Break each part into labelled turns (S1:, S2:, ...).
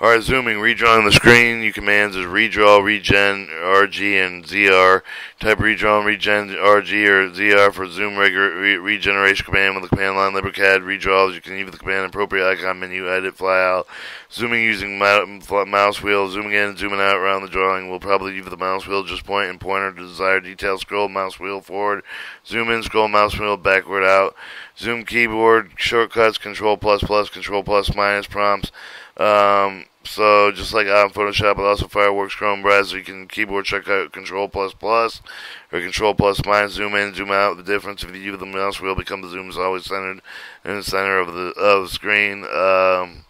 S1: Alright, zooming, redrawing the screen. You commands is redraw, regen, RG, and ZR. Type redraw, regen, RG, or ZR for zoom re regeneration command with the command line LibreCAD redraws. You can use the command appropriate icon menu, edit, fly out. Zooming using mouse wheel, zooming in zooming out around the drawing. We'll probably use the mouse wheel, just point and pointer to desired detail. Scroll mouse wheel forward, zoom in, scroll mouse wheel backward out. Zoom keyboard, shortcuts, control plus plus, control plus minus prompts. Um, so just like on Photoshop, but also Fireworks Chrome browser, you can keyboard check out Control plus plus or Control plus minus, zoom in, zoom out. The difference if you use the mouse wheel become the zoom is always centered in the center of the of the screen. Um,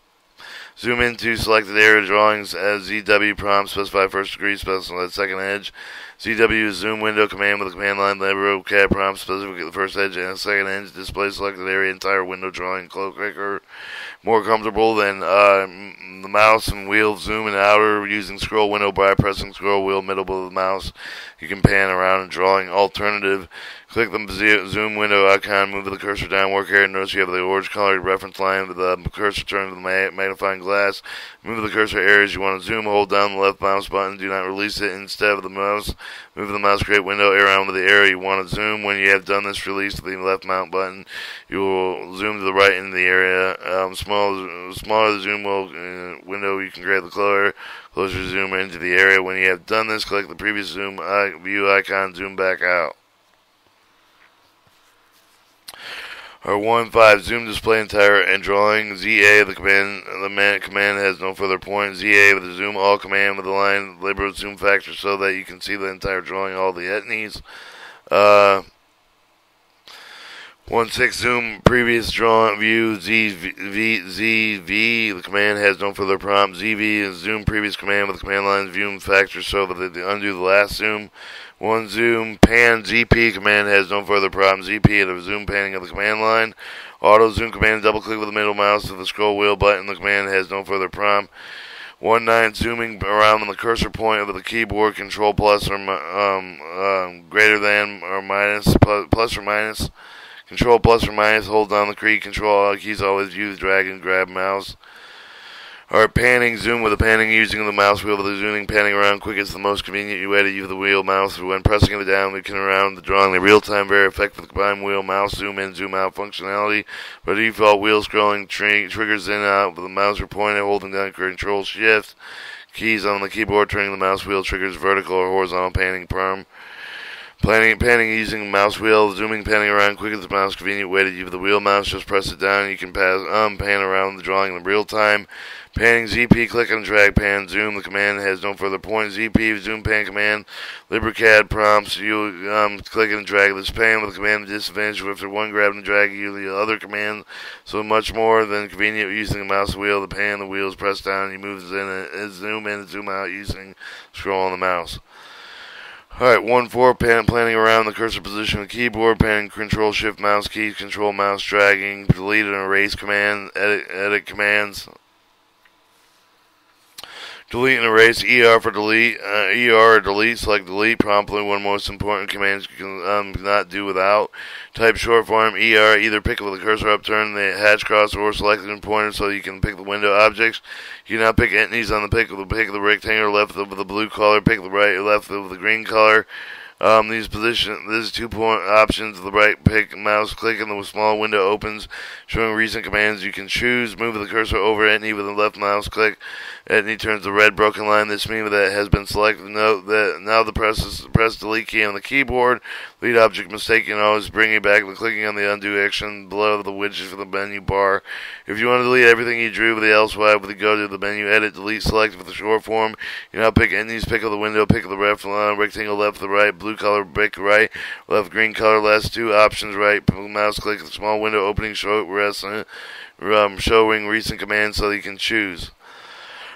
S1: Zoom into selected area drawings as ZW prompt, specify first degree, specify second edge. ZW zoom window command with the command line LibreCAD prompt, specifically the first edge and the second edge. Display selected area, entire window drawing, cloak quicker, more comfortable than uh, the mouse and wheel zoom and outer using scroll window by pressing scroll wheel middle of the mouse. You can pan around and drawing alternative Click the zoom window icon, move the cursor down, work here, notice you have the orange colored reference line with the cursor turned to the magnifying glass. Move the cursor areas you want to zoom, hold down the left mouse button, do not release it instead of the mouse. Move the mouse create window around with the area you want to zoom. When you have done this, release the left mount button. You will zoom to the right in the area. Um, small, smaller the zoom uh, window, you can grab the color, closer zoom into the area. When you have done this, click the previous zoom uh, view icon, zoom back out. or one five zoom display entire and drawing ZA the command the man, command has no further point ZA with the zoom all command with the line liberal zoom factor so that you can see the entire drawing all the etnies. Uh, one six zoom previous drawn view Z V Z V the command has no further prompt ZV is zoom previous command with the command line zoom factor so that they undo the last zoom one zoom pan ZP command has no further problem. ZP the zoom panning of the command line. Auto zoom command double click with the middle mouse of the scroll wheel button. The command has no further prompt. One nine zooming around on the cursor point of the keyboard. Control plus or um, um, greater than or minus plus or minus. Control plus or minus. Hold down the key. Control keys. Always use drag and grab mouse. Or panning, zoom with the panning using the mouse wheel. With the zooming, panning around quick is the most convenient way to use the wheel mouse. When pressing it down, we can around the drawing the real-time, very effective combined wheel mouse zoom in, zoom out functionality. By default, wheel scrolling tri triggers in and out with the mouse or pointer, holding down Control Shift keys on the keyboard, turning the mouse wheel triggers vertical or horizontal panning perm. Planning, panning using mouse wheel, zooming, panning around quick as the mouse, convenient way to use the wheel mouse. Just press it down. You can pass, um, pan around the drawing in real time. Panning ZP, click and drag pan, zoom. The command has no further point. ZP, zoom pan command. LibreCAD prompts you um, click and drag this pan with the command disadvantage after one grab and drag you the other command. So much more than convenient using the mouse wheel. The pan, the wheel is pressed down. You move in and zoom in and zoom out using scroll on the mouse. Alright, 1 4 pan, planning around the cursor position of the keyboard, pan, control shift mouse keys, control mouse dragging, delete and erase command, edit, edit commands, Delete and erase ER for delete. Uh, ER or delete. Select delete promptly. One most important commands you can um, not do without. Type short form ER. Either pick with the cursor up, turn the hatch cross, or select the pointer so you can pick the window objects. You cannot pick entities on the pick of the pick of the rectangle left of the blue color. Pick the right left of the green color. Um, these position, these two point options, the right pick mouse click and the small window opens, showing recent commands you can choose. Move the cursor over any with the left mouse click. Etny turns the red broken line. This means that has been selected. Note that now the press is, press delete key on the keyboard. Lead object mistaken always bring it back by clicking on the undo action below the widget for the menu bar. If you want to delete everything you drew with the L swipe, with the go to the menu, edit, delete, select for the short form. You now pick any pick of the window, pick of the left line, rectangle left, the right, blue color, brick right, left, green color, last two options right. Mouse click the small window opening, show rest, um, showing recent commands so you can choose.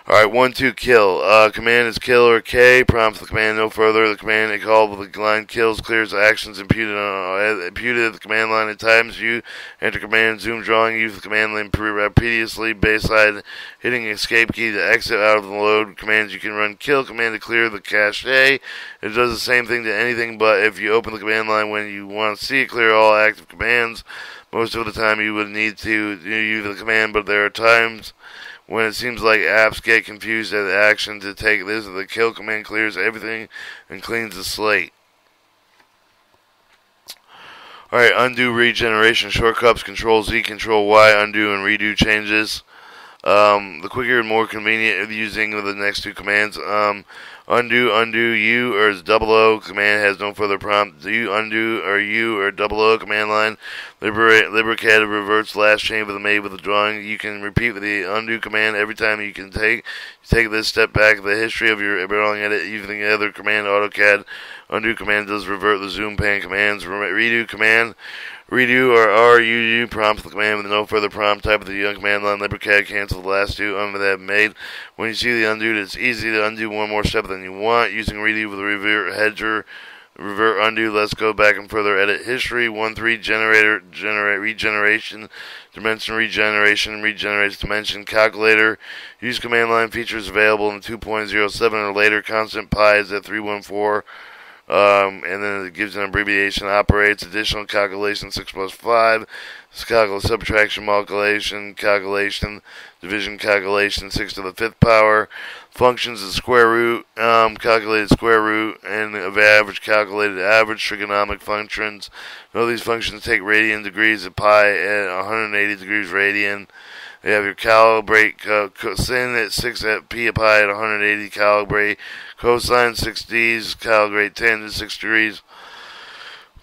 S1: Alright, one, two, kill. Uh, command is kill or K. Prompts the command no further. The command it called with the line kills clears actions imputed on, uh, imputed at the command line at times. You enter command zoom drawing. Use the command line repeatedly. Bayside hitting escape key to exit out of the load. Commands you can run kill command to clear the cache. It does the same thing to anything, but if you open the command line when you want to see it clear all active commands, most of the time you would need to use the command, but there are times when it seems like apps get confused at the action to take this, the kill command clears everything and cleans the slate. Alright, undo regeneration shortcuts, control Z, control Y, undo and redo changes. Um, the quicker and more convenient of using the next two commands. Um, undo, undo, U or double O command has no further prompt. Do undo or U or double O command line. Liberate, LibreCAD reverts last chain with the made with the drawing. You can repeat the undo command every time you can take take this step back. The history of your drawing edit using the other command AutoCAD. Undo command does revert the zoom pan commands. Redo command Redo or RUU prompts the command with no further prompt. Type of the young command line. LibreCAD cancel the last two um, that made. When you see the undo, it's easy to undo one more step than you want. Using redo with the revert hedger, revert undo. Let's go back and further edit history. One three generator generate regeneration dimension regeneration regenerates dimension calculator. Use command line features available in 2.07 or later. Constant pi is at 314. Um, and then it gives an abbreviation. Operates additional calculation six plus five. Calculus subtraction multiplication calculation division calculation six to the fifth power. Functions the square root, um, calculated square root, and of average calculated average trigonomic functions. Know these functions take radian degrees of pi at 180 degrees radian. You have your calibrate uh, at 6 at pi at 180 calibrate cosine 6 d's calibrate tangent 6 degrees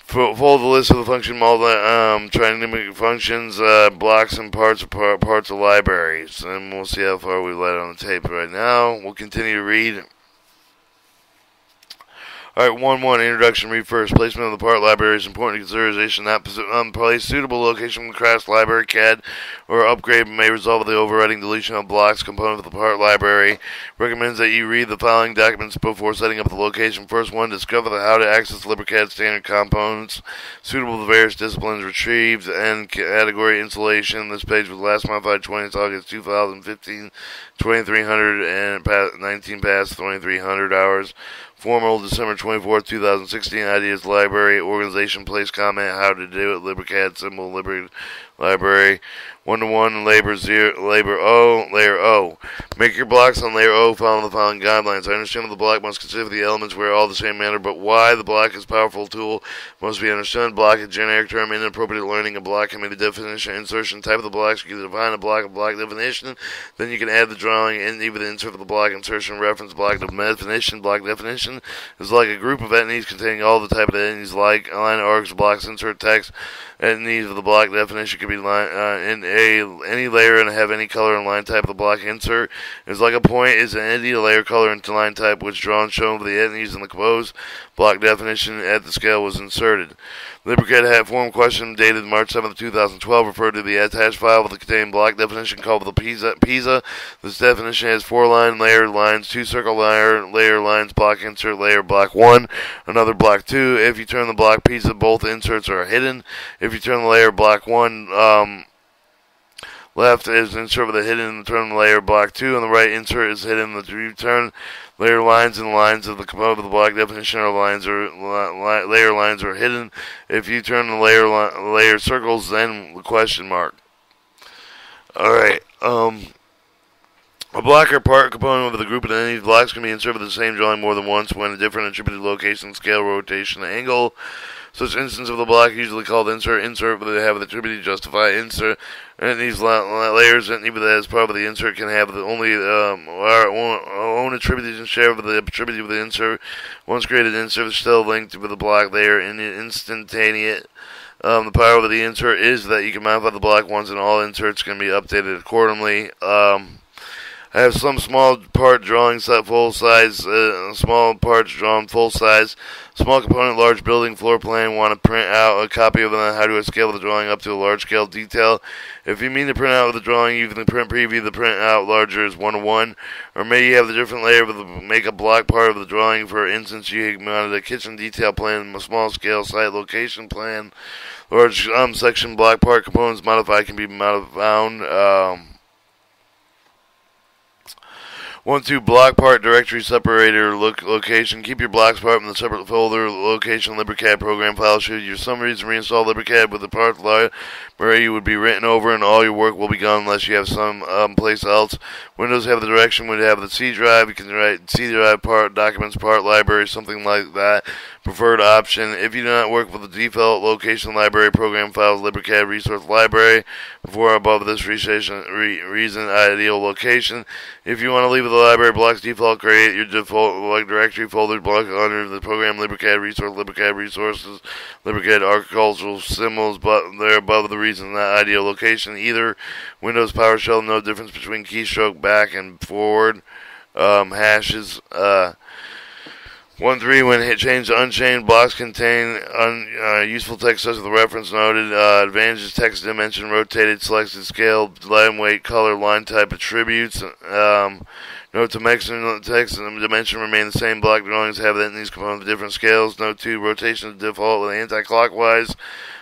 S1: Fold the list of the function model, um, trinomial functions, uh, blocks and parts of par parts of libraries, and we'll see how far we let on the tape right now. We'll continue to read. Alright, 1 1 introduction read first. Placement of the part library is important consideration. Not um, place suitable location from crash library CAD or upgrade may result in the overriding deletion of blocks component of the part library. Recommends that you read the following documents before setting up the location. First one, discover the how to access LibreCAD standard components suitable to various disciplines retrieved and category installation. This page was last modified 20th August 2015, 2300 and 19 past 2300 hours. Formal December 24, 2016. Ideas Library Organization Place Comment How to Do It. LibreCAD Symbol Libre Library. One to one labor zero labor O layer O. Make your blocks on layer O following the following guidelines. I understand that the block must consider the elements where all the same manner, but why the block is a powerful tool must be understood. Block a generic term, inappropriate learning. A block can be the definition, insertion, type of the blocks. You can define a block, a block definition. Then you can add the drawing and even the insert of the block, insertion, reference, block definition. Block definition is like a group of entities containing all the type of entities like line arcs, blocks, insert text, entities of the block definition can be line, uh, in a any layer and have any color and line type of the block insert. Is like a point is an entity, layer, color, and line type which drawn shown for the entities in the composed block definition at the scale was inserted. LibreCAD had form question dated March 7, 2012 referred to the attached file with the contained block definition called the PISA. PISA. This definition has four line layer lines, two circle layer layer lines, block insert layer block 1, another block 2. If you turn the block PISA, both inserts are hidden. If you turn the layer block 1, um, left is insert with a hidden turn layer block 2, and the right insert is hidden. The return layer lines and lines of the component of the block definition or lines or li layer lines are hidden. If you turn the layer layer circles, then the question mark. Alright, um, a block or part component of the group of any blocks can be inserted with the same drawing more than once when a different attributed location, scale, rotation, angle. Such instance of the block usually called insert, insert, but they have the attribute to justify insert. And these layers, and even as part of the insert, can have the only um, our own, own attributes and share of the attribute of the insert. Once created, insert is still linked with the block layer in instantaneous. Um, the power of the insert is that you can modify the block once, and all inserts can be updated accordingly. Um, I have some small part drawings set full size, uh, small parts drawn full size, small component, large building, floor plan. Want to print out a copy of them? How do I scale the drawing up to a large scale detail? If you mean to print out the drawing, you can print preview the print out larger is one to one, or may you have the different layer of the make a block part of the drawing. For instance, you mounted a kitchen detail plan, a small scale site location plan, large um, section block part components modified can be modified. Um, One, two, block part directory separator location. Keep your blocks part in the separate folder location LibreCAD program file. Should you some reason reinstall LibreCAD with the part library, you would be written over and all your work will be gone unless you have some um, place else. Windows have the direction, would have the C drive. You can write C drive part, documents part, library, something like that. Preferred option. If you do not work with the default location library program files, LibreCAD resource library, before above this reason ideal location. If you want to leave the library blocks default, create your default like directory folder block under the program LibreCAD resource, LibreCAD resources, LibreCAD agricultural symbols, but they're above the reason that ideal location. Either Windows PowerShell, no difference between keystroke back and forward um, hashes. Uh, one three when hit change to unchained blocks contain un, uh, useful text such as the reference noted uh, advantages text dimension rotated selected scale line weight color line type attributes um, note to maximum text and dimension remain the same. Block drawings have that in these components different scales. Note two rotation is default with anti-clockwise.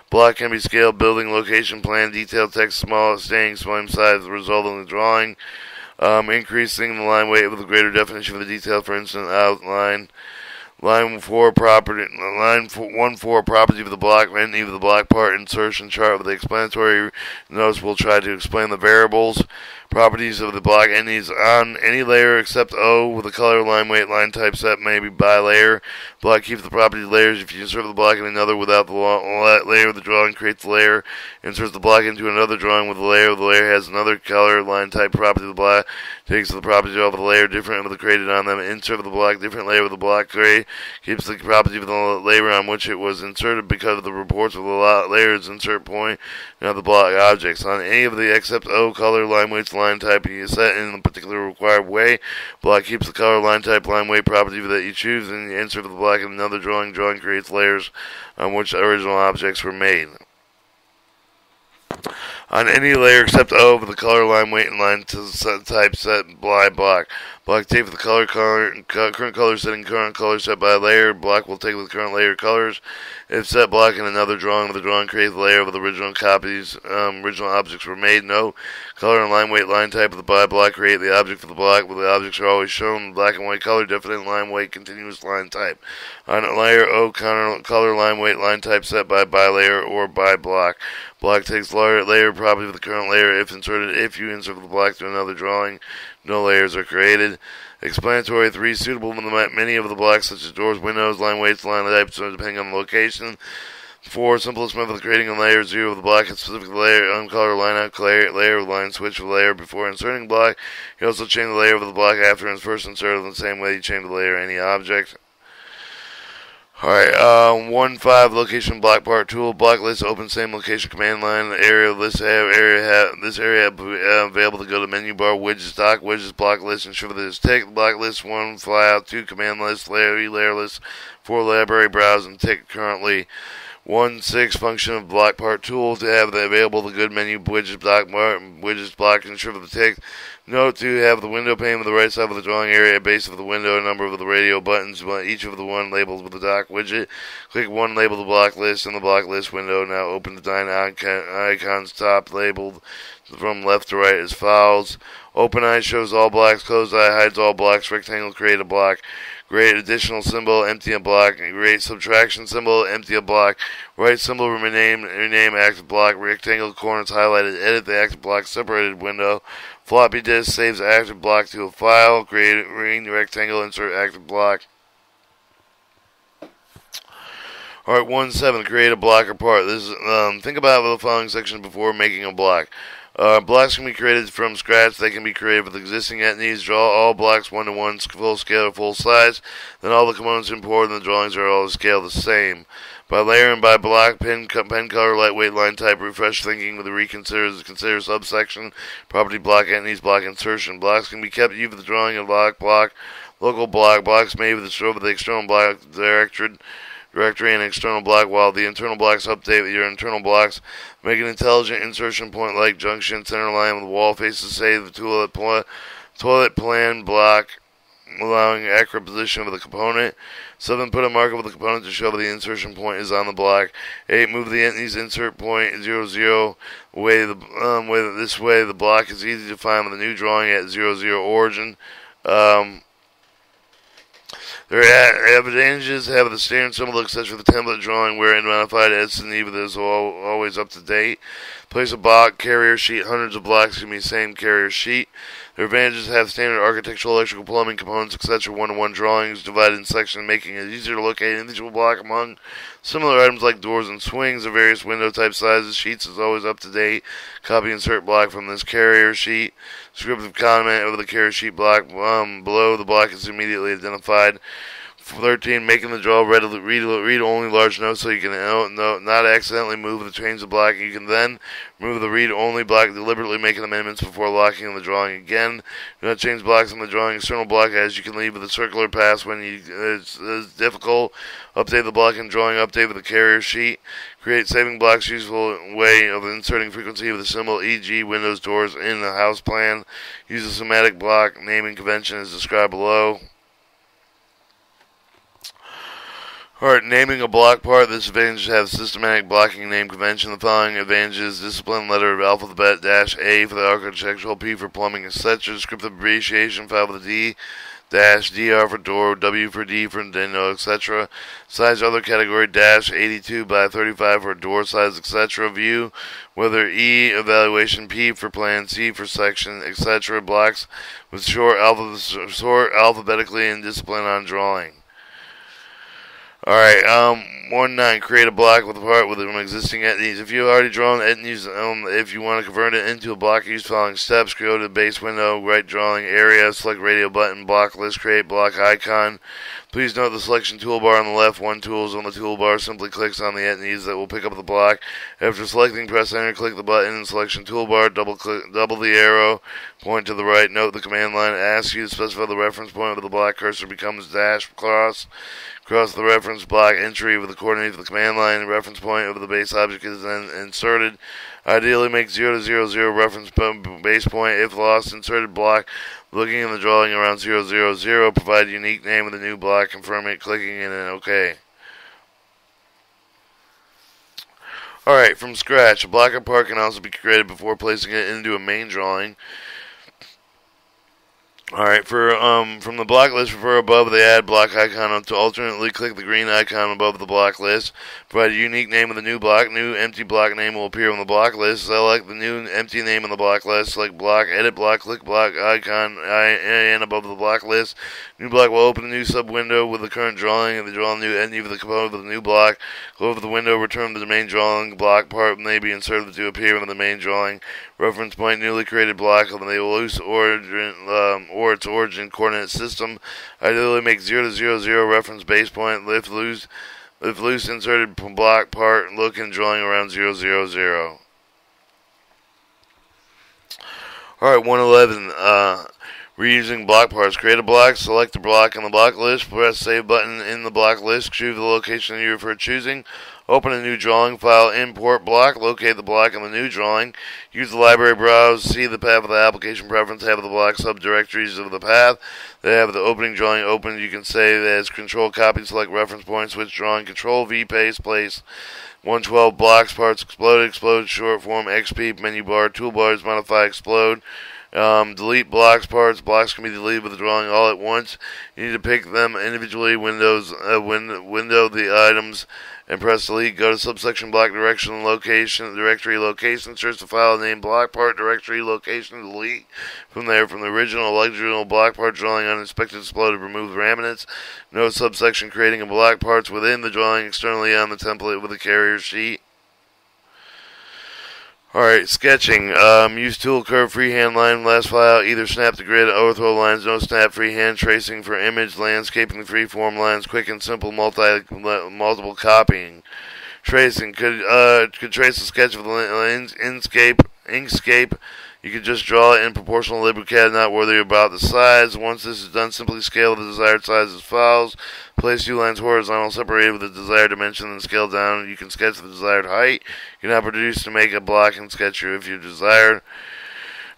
S1: Block can be scaled building location plan detailed text small staying same size resulting in the drawing. Um, increasing the line weight with a greater definition of the detail for instance outline. Line four property, line four, one four property of the block, any of the block part insertion chart with the explanatory notes will try to explain the variables Properties of the block entities on any layer except O with a color, line weight, line type set may be by layer. Block keeps the property layers. If you insert the block in another without the layer, the drawing creates the layer. Inserts the block into another drawing with a layer. The layer has another color, line type property. The block takes the property of the layer different with the created on them. Insert the block different layer with the block gray. Keeps the property of the layer on which it was inserted because of the reports of the layers insert point, and the block objects. On any of the except O color, line weights, line type you set in a particular required way. Block keeps the color, line type, line weight property that you choose, and you insert the block in another drawing. Drawing creates layers on which original objects were made. On any layer except O the color, line, weight, and line type set blind block. Block tape with the color, color current color setting, current color set by layer. Black will take with current layer colors. If set black in another drawing of the drawing, create the layer of the original copies. Um, original objects were made. No color and line weight line type of the by block. Create the object for the block. Where the objects are always shown black and white color, definite line weight, continuous line type. On layer O color, color line weight line type set by by layer or by block. Block takes layer, layer property of the current layer if inserted. If you insert the block to another drawing, no layers are created. Explanatory 3, suitable for many of the blocks such as doors, windows, line weights, line types, depending on the location. 4. Simplest method of creating a layer 0 of the block, a specific layer, uncolor line out layer, layer, line switch of layer before inserting block. You also change the layer of the block after it's first inserted in the same way you change the layer any object. Alright, uh, 1 5 location block part tool, block list, open same location command line, area list, have, area have, this area have, uh, available to go to menu bar, widgets, dock, widgets, block list, ensure that it's tick, block list, 1 fly out, 2 command list, layer, layer list, 4 library browse, and tick currently. 1 6 function of block part tool to have the available the good menu widgets block widgets block ensure the text. Note to have the window pane with the right side of the drawing area, base of the window, number of the radio buttons, each of the one labeled with the dock widget. Click one label the block list in the block list window. Now open the nine icons top labeled from left to right is follows. Open eye shows all blocks, closed eye hides all blocks, rectangle create a block. Great additional symbol, empty a block. Great subtraction symbol, empty a block. Right symbol, rename, rename active block. Rectangle corners highlighted, edit the active block separated window. Floppy disk saves active block to a file. Create ring rectangle, insert active block. Alright, 1 7. Create a block or part. This is, um, think about the following section before making a block. Uh, blocks can be created from scratch. They can be created with existing entities. Draw all blocks one to one, full scale or full size. Then all the components imported in the drawings are all scale the same. By layer and by block, pen, pen color, lightweight, line type, refresh thinking with the reconsider, consider subsection, property block, entities, block insertion. Blocks can be kept either the drawing of block, block, local block, blocks made with the, with the external block directory, directory and external block, while the internal blocks update your internal blocks. Make an intelligent insertion point like junction, center line with wall faces, save the toilet, toilet plan block, allowing accurate position of the component. 7. Put a marker with the component to show that the insertion point is on the block. 8. Move the entity's insert point 0, 0 way, the, um, way this way the block is easy to find with a new drawing at 0, 0 origin. Um, their advantages have the standard symbol etc. for the template drawing where modified as needed is always up to date. Place a block carrier sheet, hundreds of blocks can be the same carrier sheet. Their advantages have standard architectural, electrical, plumbing components, etc. One-to-one drawings divided in sections, making it easier to locate an individual block among similar items like doors and swings of various window type sizes. Sheets is always up to date. Copy insert block from this carrier sheet. Descriptive comment over the carrier sheet block um, below the block is immediately identified. 13. Making the draw read, read, read only large notes so you can uh, no, not accidentally move the change of block. You can then move the read only block, deliberately making amendments before locking in the drawing again. Do not change blocks in the drawing. External block as you can leave with a circular pass when you, it's, it's difficult. Update the block in drawing, update with the carrier sheet. Create saving blocks useful way of inserting frequency of the symbol, e.g. windows, doors in the house plan. Use a schematic block naming convention as described below. Alright, naming a block part. This advantage have systematic blocking name convention. The following advantages discipline letter of alphabet dash A for the architectural, P for plumbing, etc. Descriptive abbreviation file with D dash DR for door, W for D for window, etc. Size other category dash 82 by 35 for door size, etc. View whether E evaluation P for plan, C for section, etc. Blocks with short sort alphabetically and discipline on drawing. Alright, um, one nine, create a block with a part with an existing entities. If you already drawn entities, um, if you want to convert it into a block, use following steps. Go to the base window, right drawing area, select radio button, block list, create block icon. Please note the selection toolbar on the left. One tool is on the toolbar. Simply clicks on the entities that will pick up the block. After selecting, press enter, click the button in selection toolbar, double click, double the arrow, point to the right. Note the command line asks you to specify the reference point where the block cursor becomes dash cross. Cross the reference block entry with the coordinates of the command line. Reference point of the base object is then inserted. Ideally, make 0 to 0, 0 reference base point. If lost, inserted block. Looking in the drawing around 0, 0, 0. Provide unique name of the new block. Confirm it. Clicking in and OK. Alright, from scratch, a block of can also be created before placing it into a main drawing. Alright, for um from the block list, refer above the add block icon to alternately click the green icon above the block list. Provide a unique name of the new block. New empty block name will appear on the block list. Select the new empty name on the block list. Select block, edit block, click block icon and above the block list. New block will open a new sub window with the current drawing and the draw new entity of the component of the new block. Go over the window, return to the main drawing. Block part may be inserted to appear in the main drawing. Reference point newly created block of the loose origin um, or its origin coordinate system. Ideally make 0 to 0, 0 reference base point. Lift loose, lift loose inserted block part. Look and drawing around 0, 0, 0. Alright, 111. Uh, reusing block parts. Create a block, select the block on the block list, press save button in the block list, choose the location you prefer choosing. Open a new drawing file, import block, locate the block in the new drawing, use the library browse, see the path of the application preference, have the block subdirectories of the path. They have the opening drawing open. You can save as control copy, select reference point, switch drawing, control V, paste, place. 112 blocks, parts, explode, explode, short form, XP, menu bar, toolbars, modify, explode. Um, delete blocks parts. Blocks can be deleted with the drawing all at once. You need to pick them individually. Windows uh, win, window the items and press delete. Go to subsection block direction location directory location. Search the file name block part directory location. Delete from there from the original original block part drawing uninspected exploded. Remove remnants. No subsection creating a block parts within the drawing externally on the template with a carrier sheet. Alright, sketching. Um, use tool curve freehand line last file. Either snap the grid, overthrow lines, no snap freehand tracing for image, landscaping, freeform lines, quick and simple multi multiple copying. Tracing could uh could trace the sketch of the Inkscape Inkscape you can just draw it in proportional LibreCAD, not worry about the size. Once this is done, simply scale the desired size as follows. Place two lines horizontal separated with the desired dimension and scale down. You can sketch the desired height. You can now produce to make a block and sketch if you desire.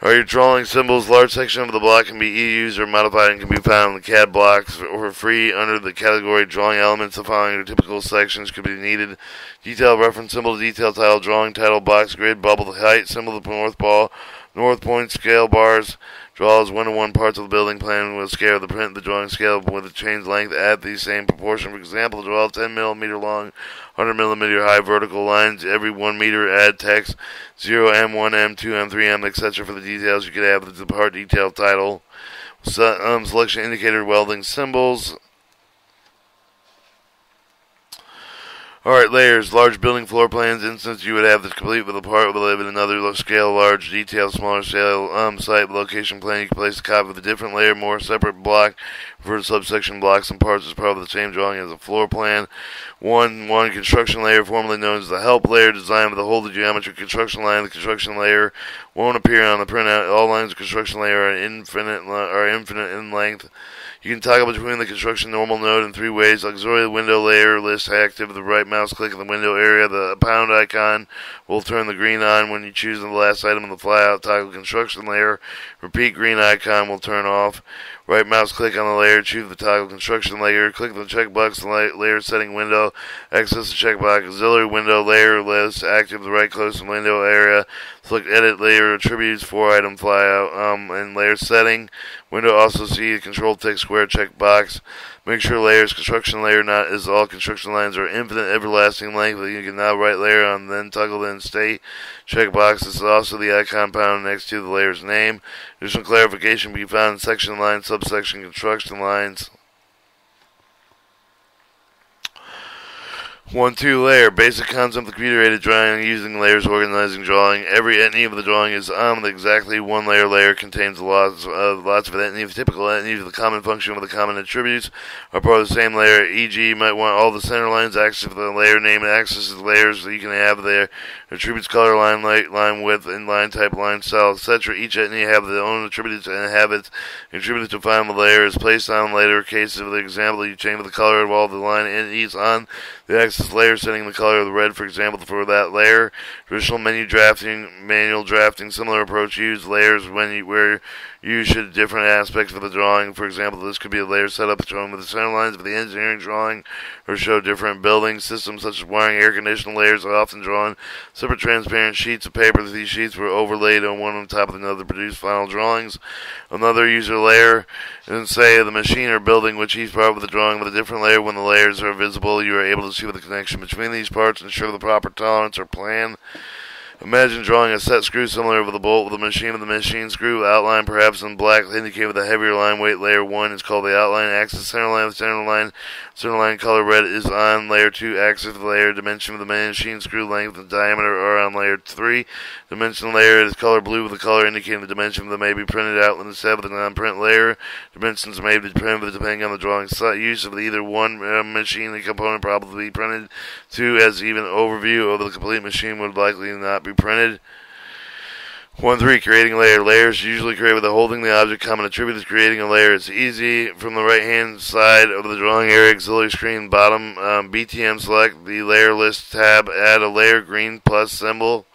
S1: Are you drawing symbols? Large section of the block can be used or modified and can be found in the CAD blocks for free under the category drawing elements. The following are typical sections could be needed. Detail reference symbol, detail title, drawing title, box grid, bubble, height, symbol, the north ball, North point scale bars draws one to one parts of the building plan will scale of the print the drawing scale with the change length at the same proportion. For example, draw 10 millimeter long, 100 millimeter high vertical lines every one meter. Add text 0 M1 M2 M3 M etc. For the details, you could add the part detail title. Um, selection indicator welding symbols. Alright, layers. Large building floor plans. Instance, you would have this complete with a part with a another scale, large detail, smaller scale, um, site location plan. You can place a copy of a different layer, more separate block for subsection blocks and parts as part of the same drawing as a floor plan. One, one construction layer, formerly known as the help layer, designed with the whole the geometric construction line. The construction layer won't appear on the printout. All lines of construction layer are infinite, are infinite in length. You can toggle between the construction normal node in three ways. Auxiliary window layer list active the right mouse click in the window area. The pound icon will turn the green on when you choose the last item in the flyout toggle construction layer. Repeat green icon will turn off. Right mouse click on the layer, choose the toggle construction layer, click the checkbox in the layer setting window, access the checkbox, auxiliary window layer list, active the right close window area, select edit layer attributes, four item flyout, um, and layer setting. Window also see the control text square checkbox. Make sure layers construction layer not is all construction lines are infinite everlasting length. You can now right layer on then toggle then state checkbox. This is also the icon pound next to the layer's name. Additional clarification be found in section lines, subsection construction lines. One two layer basic concept of computer aided drawing using layers organizing drawing. Every etny of the drawing is on the exactly one layer. Layer contains lots of lots of etny. Typical etny of the common function with the common attributes are part of the same layer. E.g., you might want all the center lines access the layer name and the layers that you can have there. Attributes color line light line width and line type line style etc. Each etny have their own attributes and habits. Attributes to find the layer is placed on later. Case of the example, you change the color of all the line entities on the axis layer, setting the color of the red, for example, for that layer. Traditional menu drafting, manual drafting, similar approach used layers when you, where you should different aspects of the drawing. For example, this could be a layer setup showing with the center lines of the engineering drawing, or show different building systems such as wiring, air conditioning layers are often drawn separate transparent sheets of paper. These sheets were overlaid on one on top of another to produce final drawings. Another user layer, and say the machine or building which each part of the drawing with a different layer. When the layers are visible, you are able to see the connection between these parts, ensure the proper tolerance or plan Imagine drawing a set screw similar with the bolt with a machine of the machine screw outline perhaps in black indicated with a heavier line weight. Layer 1 is called the outline axis. Center line center line center line color red is on layer 2 axis layer dimension of the machine screw length and diameter are on layer 3. Dimension layer is color blue with the color indicating the dimension that may be printed out in the set of the non-print layer. Dimensions may be printed depending on the drawing use of either one uh, machine component probably be printed. Two as even overview of the complete machine would likely not be printed. 1 3. Creating layer. Layers usually create with a holding the object. Common attribute is creating a layer. It's easy. From the right hand side of the drawing area, auxiliary screen, bottom, um, BTM select the layer list tab, add a layer green plus symbol.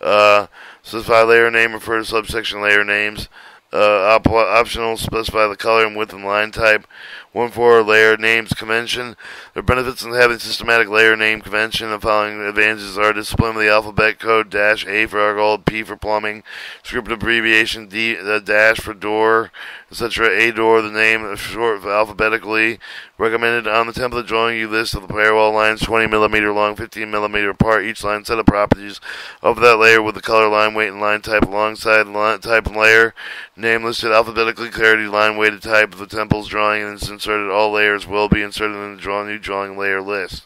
S1: Uh, specify layer name, refer to subsection layer names. Uh, op optional, specify the color and width and line type. One for layer names convention. The benefits in having systematic layer name convention. The following advantages are discipline of the alphabet code dash A for alcohol, P for plumbing, script abbreviation D the dash for door, etc. A door, the name short alphabetically. Recommended on the template drawing you list of the firewall lines 20 millimeter long, 15 millimeter apart. Each line set of properties of that layer with the color, line weight, and line type alongside line type and layer. Name listed alphabetically, clarity, line weighted type of the temple's drawing, and inserted. All layers will be inserted in the draw new drawing layer list.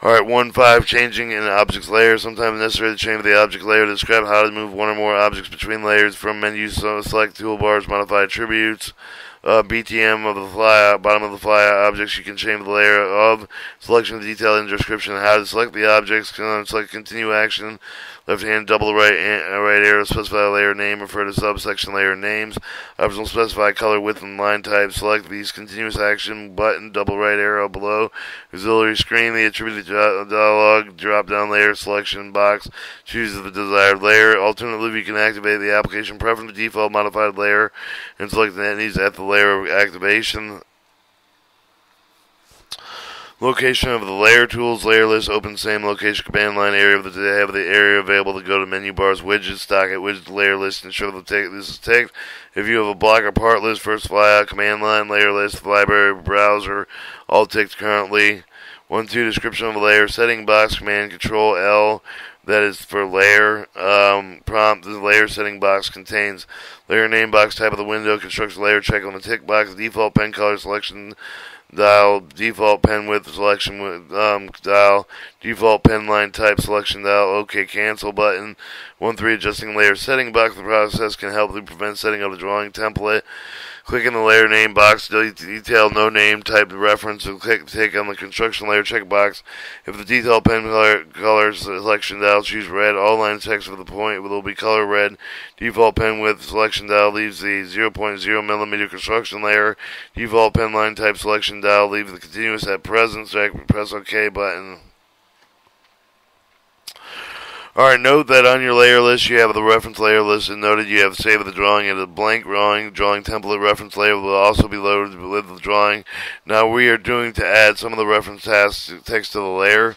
S1: Alright, 1 5, changing an object's layer. Sometimes necessary to change the object layer to describe how to move one or more objects between layers from menu. So select toolbars, modify attributes uh, BTM of the fly bottom of the fly objects, you can change the layer of selection of detail in description how to select the objects. Select continue action. Left hand double right uh, right arrow specify layer name. Refer to subsection layer names. Optional specify color width and line type. Select these continuous action button double right arrow below. Auxiliary screen. The attributed dialog drop down layer selection box. Choose the desired layer. Alternatively, you can activate the application preference default modified layer and select the entities at the layer of activation. Location of the layer tools, layer list, open same location command line area of the have the area available to go to menu bars, widgets, stock it, widget layer list, ensure that this is ticked. If you have a block or part list, first fly out, command line, layer list, library, browser, all ticked currently. One two description of a layer, setting box, command control L, that is for layer um, prompt. The layer setting box contains layer name box type of the window, construction layer check on the tick box, default pen color selection dial, default pen width selection um, dial, default pen line type selection dial, OK cancel button. One three adjusting layer setting box. The process can help prevent setting up the drawing template. Click in the layer name box, detail no name, type the reference, and click take on the construction layer checkbox. If the detail pen color, color selection dial choose red, all line text for the point will be color red. Default pen width selection dial leaves the 0.0 millimeter construction layer. Default pen line type selection dial leaves the continuous at present. So press OK button. Alright, note that on your layer list you have the reference layer list and noted you have saved the drawing and a blank drawing. Drawing template reference layer will also be loaded with the drawing. Now we are doing to add some of the reference text to the layer.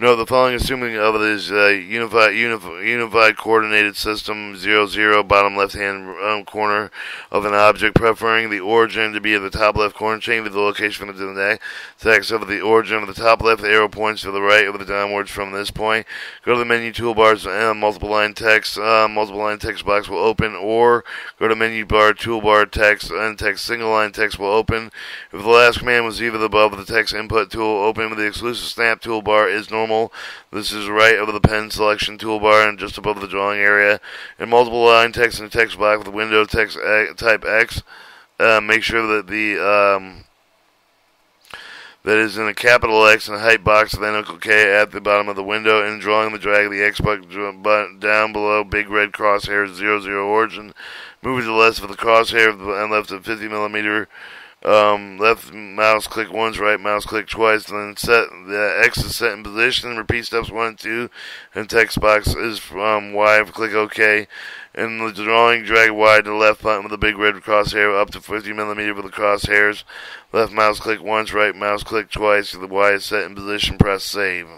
S1: No, the following assuming of it is uh, unified, unified, unified coordinated system 00, zero, bottom left hand um, corner of an object, preferring the origin to be at the top left corner. Change the location from the day. Text of the origin of the top left, the arrow points to the right over the downwards from this point. Go to the menu toolbars and multiple line text. Uh, multiple line text box will open, or go to menu bar, toolbar, text, and text single line text will open. If the last command was either above the text input tool open with the exclusive snap toolbar is normal normal. This is right over the pen selection toolbar and just above the drawing area. In multiple line text and text box with window text type X, uh, make sure that the um, that is in a capital X in the height box, then OK at the bottom of the window, In drawing the drag the X button down below big red crosshair 00 origin. Move it to the left of the crosshair and left of 50 millimeter um, left mouse click once, right mouse click twice, then set the X is set in position. Repeat steps one and two, and text box is from Y. Click OK. and the drawing, drag Y to the left button with the big red crosshair up to 50 millimeter with the crosshairs. Left mouse click once, right mouse click twice. The Y is set in position. Press save.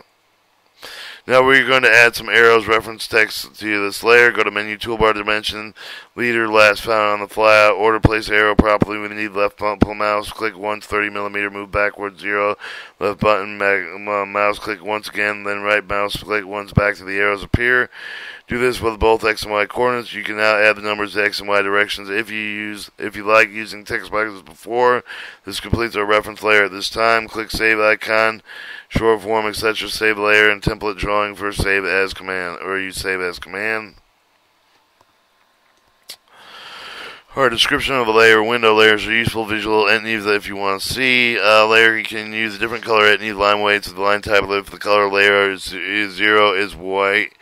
S1: Now we're going to add some arrows reference text to this layer. Go to menu toolbar dimension, leader last found on the fly order place arrow properly. We need left button mouse, click once, 30 millimeter, move backward zero, left button mouse, click once again, then right mouse, click once back to the arrows appear. Do this with both x and y coordinates. You can now add the numbers to x and y directions if you use if you like using text boxes before. This completes our reference layer at this time. Click save icon short form, etc. Save layer and template drawing for save as command, or use save as command. Our description of a layer, window layers are useful visual entities that if you want to see a layer, you can use a different color entity line weights of the line type. If the color layer is, is zero, is white.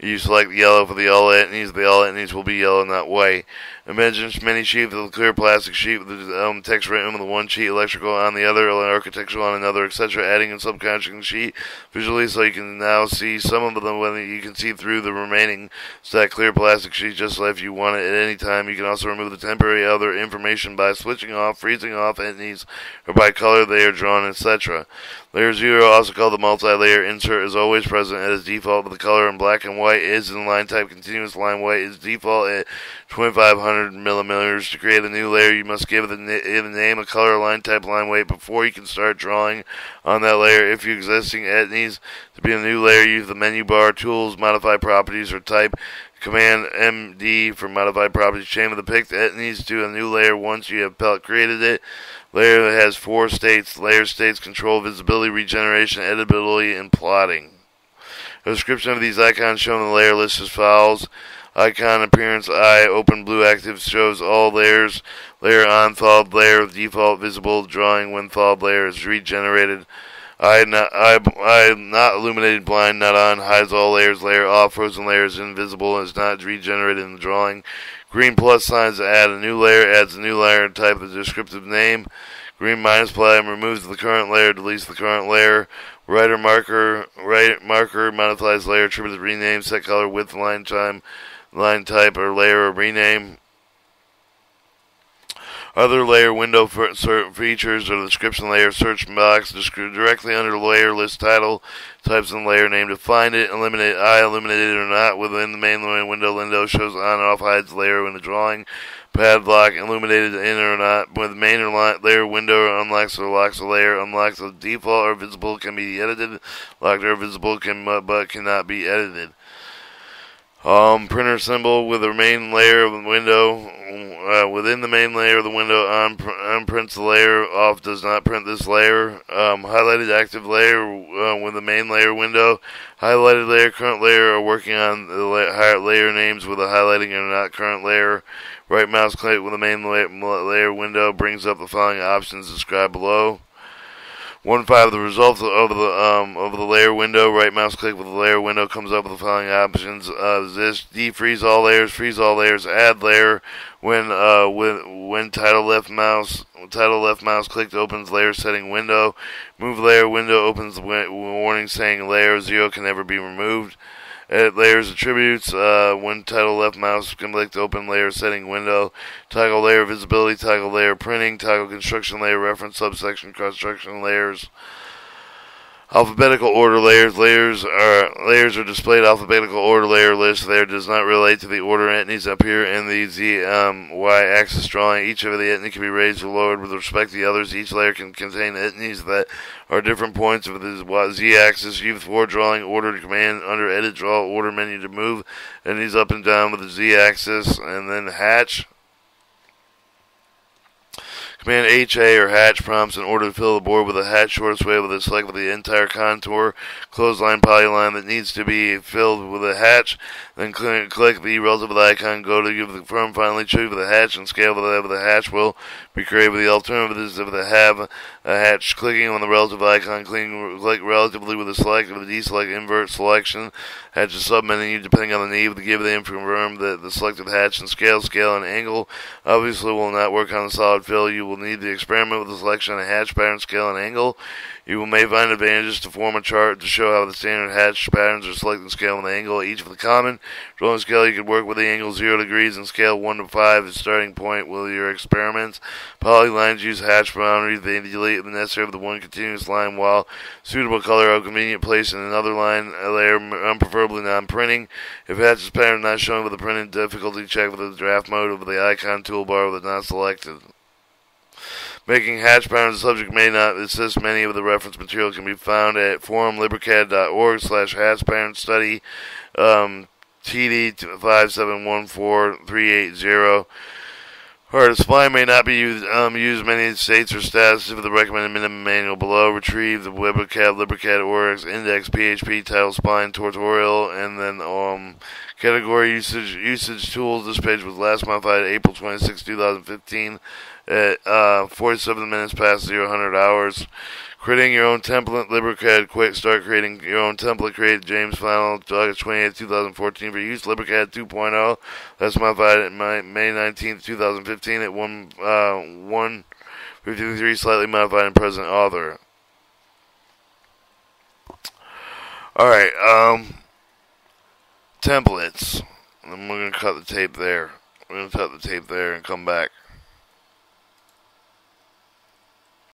S1: You select yellow for the all entities. The all entities will be yellow, not white. Imagine many sheets with a clear plastic sheet with the um, text written on the one sheet, electrical on the other, architectural on another, etc. Adding a subcontracting sheet visually so you can now see some of them when you can see through the remaining stack clear plastic sheet just like if you want it at any time. You can also remove the temporary other information by switching off, freezing off entities, or by color they are drawn, etc. Layer 0, also called the multi-layer insert, is always present as default, but the color in black and white is in line type. Continuous line white is default at 2500 millimeters. To create a new layer, you must give the, the name, a color, line type, line weight before you can start drawing on that layer. If your existing it needs to be a new layer, use the menu bar, tools, modify properties, or type Command MD for modify properties. Change the picked entities to a new layer once you have pellet created it. Layer that has four states. Layer states control visibility, regeneration, editability, and plotting. A description of these icons shown in the layer list as follows. Icon appearance I open blue active shows all layers. Layer on thawed layer default visible drawing when thawed layer is regenerated. I not I I not illuminated blind not on hides all layers layer off frozen layer is invisible is not regenerated in the drawing. Green plus signs add a new layer adds a new layer type of descriptive name. Green minus plane removes the current layer, deletes the current layer. Writer marker, right marker modifies layer, attributed rename, set color, width, line time, line type, or layer, or rename. Other layer window features or description layer search box directly under layer list title, types in layer name to find it, eliminate I eliminated or not within the main layer window. Window shows on and off hides layer in the drawing. Padlock illuminated in or not with main or layer window unlocks or locks a layer unlocks the default or visible can be edited locked or visible can but cannot be edited. Um, printer symbol with the main layer of the window. Uh, within the main layer of the window, on, on prints the layer. Off does not print this layer. Um, highlighted active layer uh, with the main layer window. Highlighted layer, current layer are working on the la layer names with a highlighting and not current layer. Right mouse click with the main layer, layer window brings up the following options described below. One five. The results of the um of the layer window. Right mouse click with the layer window comes up with the following options: uh, this defreeze all layers, freeze all layers, add layer. When uh when when title left mouse title left mouse clicked opens layer setting window. Move layer window opens warning saying layer zero can never be removed. Edit layers attributes. Uh, when title left mouse click open layer setting window. Toggle layer visibility. Toggle layer printing. Toggle construction layer reference subsection construction layers. Alphabetical order layers. Layers are layers are displayed alphabetical order layer list. There does not relate to the order entities up here in the Z um, Y axis drawing. Each of the entities can be raised or lowered with respect to the others. Each layer can contain entities that are different points of the Z axis. Use for drawing order command under edit draw order menu to move entities up and down with the Z axis and then hatch Command HA or hatch prompts in order to fill the board with a hatch shortest way with a select with the entire contour clothesline polyline that needs to be filled with a hatch. Then click, click the relative icon, go to give the firm finally choose the hatch and scale of the hatch will be created with the alternatives of the have a hatch. Clicking on the relative icon, click relatively with the select of the deselect invert selection. Hatch is submenu depending on the need to give the confirm that the selected hatch and scale, scale, and angle obviously will not work on the solid fill. You will need to experiment with the selection of hatch pattern, scale, and angle. You will may find advantages to form a chart to show how the standard hatch patterns are selected scale and angle each of the common. Drawing scale, you could work with the angle 0 degrees and scale 1 to 5 as starting point with your experiments. Polylines use hatch boundaries. They delete the necessary of the one continuous line while suitable color or convenient place in another line layer, preferably non-printing. If hatch pattern not shown with the printing difficulty, check with the draft mode of the icon toolbar with it not selected. Making hatch patterns the subject may not assist. Many of the reference material can be found at forum.librecad.org slash hatch pattern study um, TD 5714380. Or supply may not be used, um, used many states or status of the recommended minimum manual below. Retrieve the WebCAD, LibreCAD, Oryx, Index, PHP, title, spine, tutorial, and then um, category usage usage tools. This page was last modified April 26, 2015 at uh, 47 minutes past 0, 100 hours. Creating your own template, LibreCAD Quick Start creating your own template. Create James Final, August 28, 2014 for use. LibreCAD 2.0. That's modified at May 19th, 2015 at 1, uh, 153, slightly modified and present author. Alright, um, templates. And we're going to cut the tape there. We're going to cut the tape there and come back.